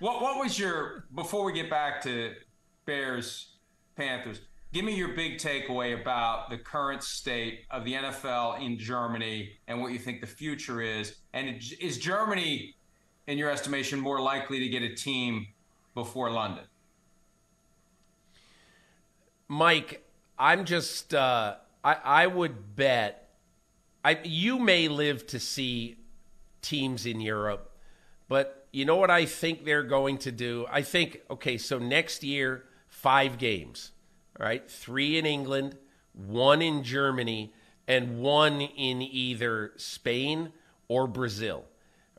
What what was your before we get back to Bears Panthers? Give me your big takeaway about the current state of the NFL in Germany and what you think the future is. And is Germany, in your estimation, more likely to get a team before London? Mike, I'm just uh, I I would bet I you may live to see teams in Europe, but you know what I think they're going to do? I think okay, so next year five games, right? Three in England, one in Germany, and one in either Spain or Brazil.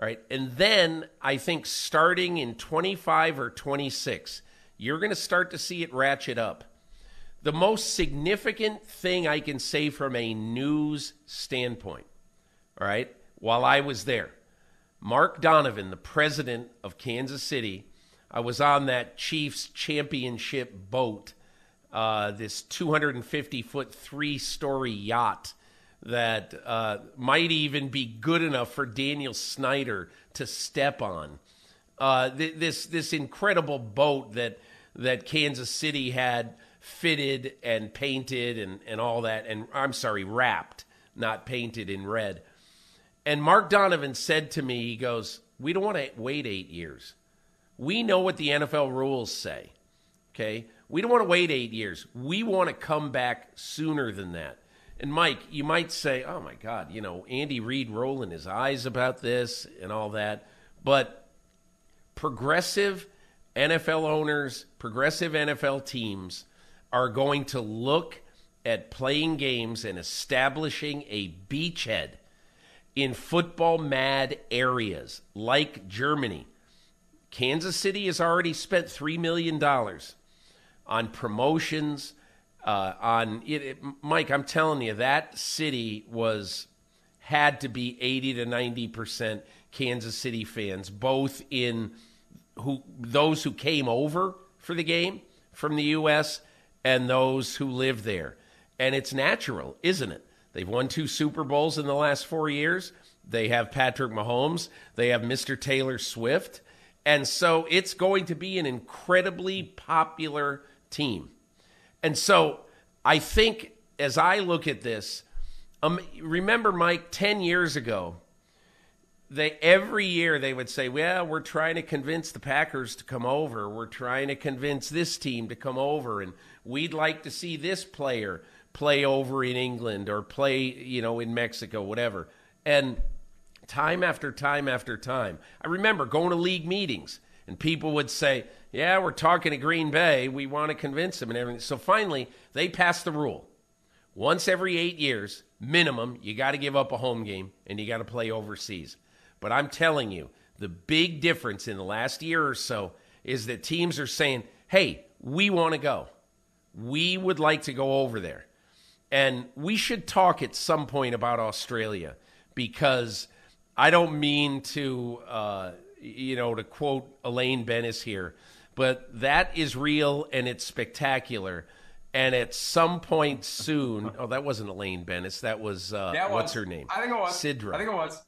All right. And then I think starting in 25 or 26, you're going to start to see it ratchet up. The most significant thing I can say from a news standpoint, all right, while I was there, Mark Donovan, the president of Kansas City, I was on that Chiefs championship boat, uh, this 250 foot, three story yacht that uh, might even be good enough for Daniel Snyder to step on. Uh, th- this this incredible boat that that Kansas City had fitted and painted and, and all that, and I'm sorry, wrapped, not painted in red. And Mark Donovan said to me, he goes, We don't want to wait eight years. We know what the NFL rules say. Okay? We don't want to wait eight years. We want to come back sooner than that. And Mike, you might say, oh my God, you know, Andy Reid rolling his eyes about this and all that. But progressive NFL owners, progressive NFL teams are going to look at playing games and establishing a beachhead in football mad areas like Germany. Kansas City has already spent $3 million on promotions. Uh, on it, it, Mike, I'm telling you, that city was had to be 80 to 90 percent Kansas City fans, both in who those who came over for the game from the U.S. and those who live there. And it's natural, isn't it? They've won two Super Bowls in the last four years. They have Patrick Mahomes. They have Mr. Taylor Swift. And so it's going to be an incredibly popular team. And so I think as I look at this, um, remember, Mike, 10 years ago, they every year they would say, "Well, we're trying to convince the Packers to come over. We're trying to convince this team to come over, and we'd like to see this player play over in England or play, you know, in Mexico, whatever." And time after time after time, I remember going to league meetings, and people would say, "Yeah, we're talking to Green Bay. We want to convince them and everything." So finally, they passed the rule: once every eight years, minimum, you got to give up a home game and you got to play overseas. But I'm telling you, the big difference in the last year or so is that teams are saying, hey, we want to go. We would like to go over there. And we should talk at some point about Australia because I don't mean to, uh, you know, to quote Elaine Benes here, but that is real and it's spectacular. And at some point soon, oh, that wasn't Elaine Benes. That was, uh, that what's her name? I think it was. Sidra. I think it was.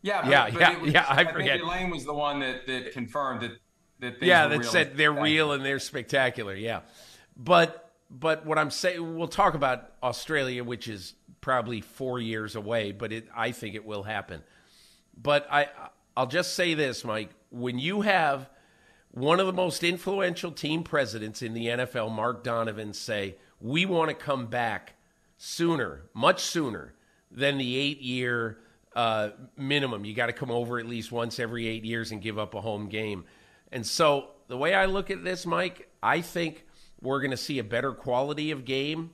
Yeah, but, yeah, but yeah, was, yeah. I, I forget. think Elaine was the one that, that confirmed that that yeah, that said they're real and they're spectacular. Yeah, but but what I'm saying, we'll talk about Australia, which is probably four years away, but it, I think it will happen. But I I'll just say this, Mike: when you have one of the most influential team presidents in the NFL, Mark Donovan, say we want to come back sooner, much sooner than the eight year uh, minimum. You got to come over at least once every eight years and give up a home game. And so the way I look at this, Mike, I think we're going to see a better quality of game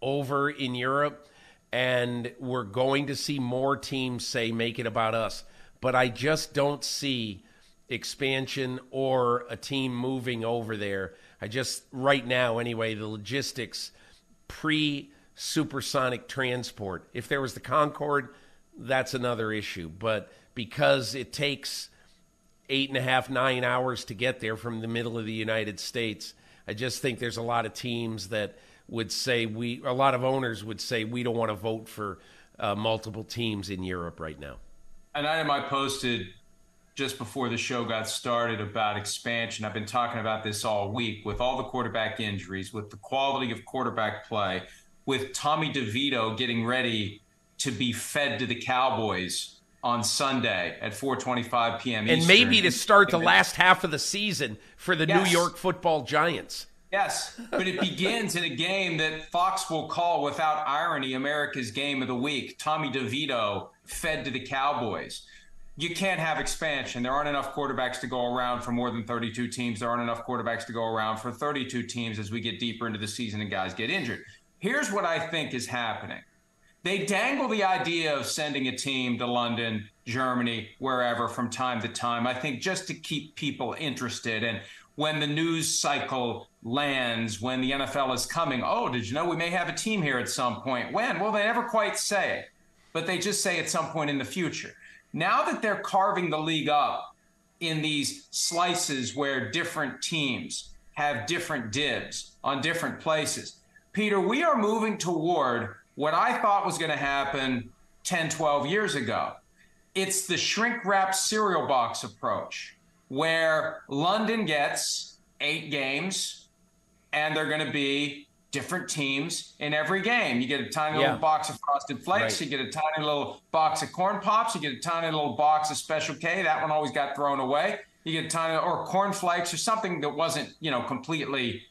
over in Europe, and we're going to see more teams say, make it about us. But I just don't see expansion or a team moving over there. I just, right now anyway, the logistics pre supersonic transport. If there was the Concorde, that's another issue. But because it takes eight and a half, nine hours to get there from the middle of the United States, I just think there's a lot of teams that would say we, a lot of owners would say we don't want to vote for uh, multiple teams in Europe right now. An item I posted just before the show got started about expansion. I've been talking about this all week with all the quarterback injuries, with the quality of quarterback play, with Tommy DeVito getting ready to be fed to the Cowboys on Sunday at 4:25 p.m. and Eastern. maybe to start the last half of the season for the Yes. New York Football Giants. Yes, but it begins in a game that Fox will call without irony America's game of the week. Tommy DeVito fed to the Cowboys. You can't have expansion. There aren't enough quarterbacks to go around for more than 32 teams. There aren't enough quarterbacks to go around for 32 teams as we get deeper into the season and guys get injured. Here's what I think is happening. They dangle the idea of sending a team to London, Germany, wherever from time to time, I think just to keep people interested. And when the news cycle lands, when the NFL is coming, oh, did you know we may have a team here at some point? When? Well, they never quite say it, but they just say at some point in the future. Now that they're carving the league up in these slices where different teams have different dibs on different places, Peter, we are moving toward what I thought was going to happen 10, 12 years ago. It's the shrink wrap cereal box approach, where London gets eight games and they're going to be different teams in every game. You get a tiny Yeah. little box of frosted flakes, Right. you get a tiny little box of corn pops, you get a tiny little box of special K. That one always got thrown away. You get a tiny or corn flakes or something that wasn't, you know, completely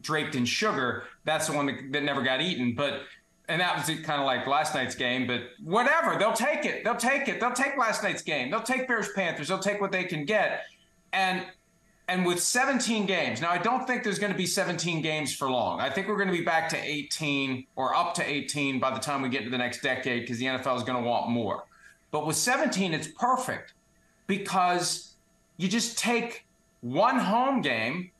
draped in sugar. That's the one that, that never got eaten. But and that was kind of like last night's game. But whatever, they'll take it. They'll take it. They'll take last night's game. They'll take Bears Panthers. They'll take what they can get. And and with 17 games, now I don't think there's going to be 17 games for long. I think we're going to be back to 18 or up to 18 by the time we get to the next decade because the NFL is going to want more. But with 17, it's perfect because you just take one home game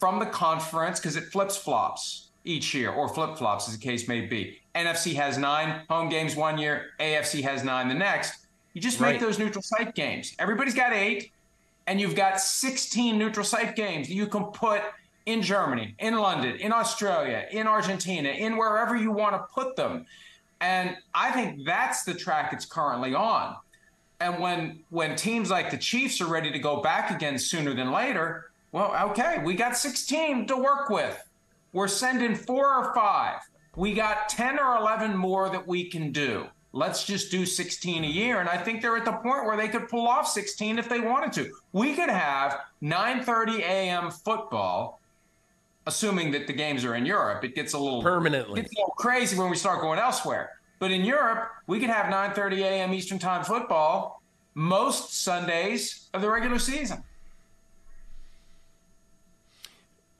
from the conference because it flips flops each year or flip flops as the case may be. NFC has nine home games one year, AFC has nine the next. You just Right. make those neutral site games. Everybody's got eight, and you've got 16 neutral site games that you can put in Germany, in London, in Australia, in Argentina, in wherever you want to put them. And I think that's the track it's currently on. And when when teams like the Chiefs are ready to go back again sooner than later, well, okay, we got 16 to work with. We're sending four or five. We got 10 or 11 more that we can do. Let's just do 16 a year. And I think they're at the point where they could pull off 16 if they wanted to. We could have 9:30 a.m. football, assuming that the games are in Europe. It gets a little Permanently. gets a little crazy when we start going elsewhere. But in Europe, we could have 9:30 a.m. Eastern Time football most Sundays of the regular season.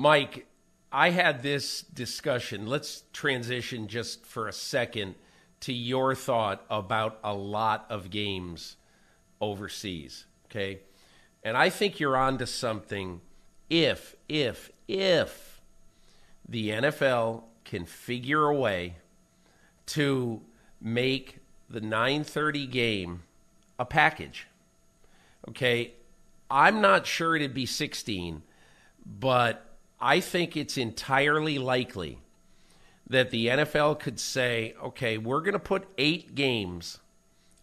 Mike, I had this discussion. Let's transition just for a second to your thought about a lot of games overseas. Okay. And I think you're onto something if, if, if the NFL can figure a way to make the 930 game a package. Okay. I'm not sure it'd be 16, but I think it's entirely likely that the NFL could say, okay, we're going to put eight games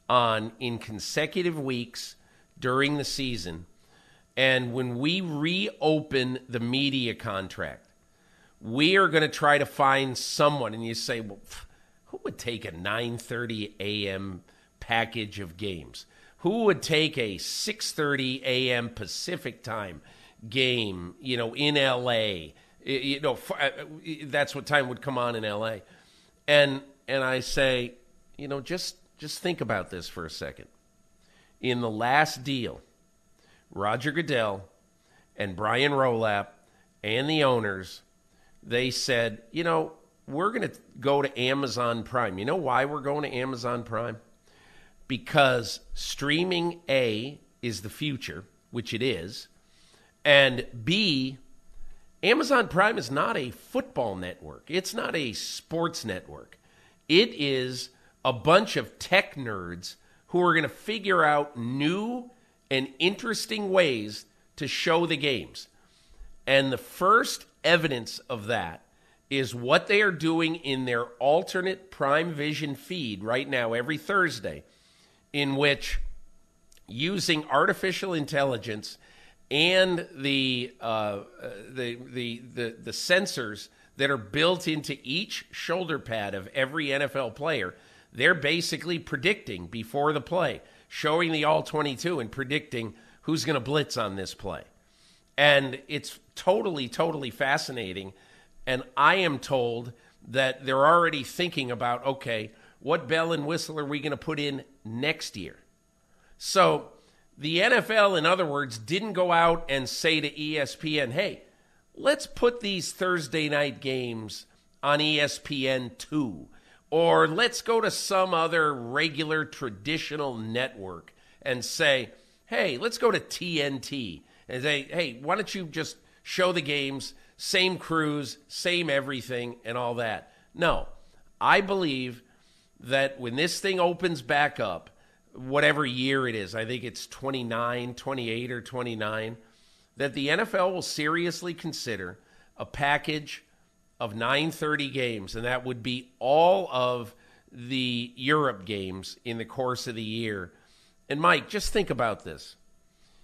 on in consecutive weeks during the season. And when we reopen the media contract, we are going to try to find someone. And you say, well, who would take a 9:30 a.m. package of games? Who would take a 6:30 a.m. Pacific time game? You know, in L.A. You know, uh, that's what time would come on in L.A. And and I say, you know, just just think about this for a second. In the last deal, Roger Goodell and Brian Rolapp and the owners, they said, you know, we're going to go to Amazon Prime. You know why we're going to Amazon Prime? Because streaming A is the future, which it is, and B, Amazon Prime is not a football network. It's not a sports network. It is a bunch of tech nerds who are going to figure out new and interesting ways to show the games. And the first evidence of that is what they are doing in their alternate Prime Vision feed right now every Thursday, in which using artificial intelligence and the, uh, the, the, the, the sensors that are built into each shoulder pad of every NFL player, they're basically predicting before the play, showing the all 22 and predicting who's going to blitz on this play. And it's totally, totally fascinating. And I am told that they're already thinking about okay, what bell and whistle are we going to put in next year? So the NFL, in other words, didn't go out and say to ESPN, hey, let's put these Thursday night games on ESPN 2, or let's go to some other regular traditional network and say, hey, let's go to TNT and say, hey, why don't you just show the games, same crews, same everything, and all that? No. I believe that when this thing opens back up, whatever year it is, I think it's 29, 28, or 29, that the NFL will seriously consider a package of 930 games, and that would be all of the Europe games in the course of the year. And Mike, just think about this.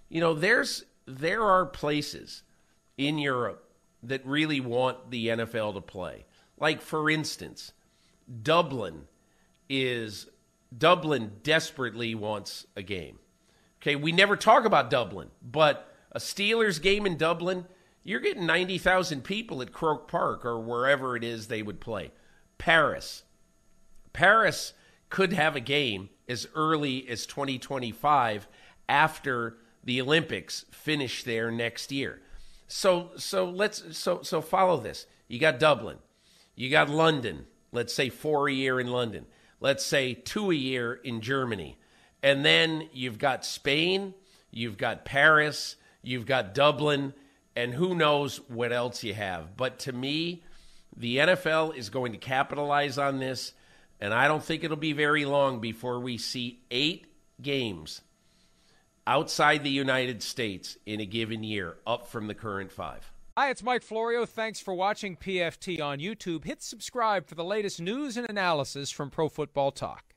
You know, there's there are places in Europe that really want the NFL to play. Like for instance, Dublin is Dublin desperately wants a game. Okay, we never talk about Dublin, but a Steelers game in Dublin, you're getting 90,000 people at Croke Park or wherever it is they would play. Paris. Paris could have a game as early as 2025 after the Olympics finish there next year. So so let's so so follow this. You got Dublin. You got London. Let's say 4 a year in London. Let's say 2 a year in Germany. And then you've got Spain, you've got Paris, You've got Dublin, and who knows what else you have. But to me, the NFL is going to capitalize on this, and I don't think it'll be very long before we see eight games outside the United States in a given year, up from the current five. Hi, it's Mike Florio. Thanks for watching PFT on YouTube. Hit subscribe for the latest news and analysis from Pro Football Talk.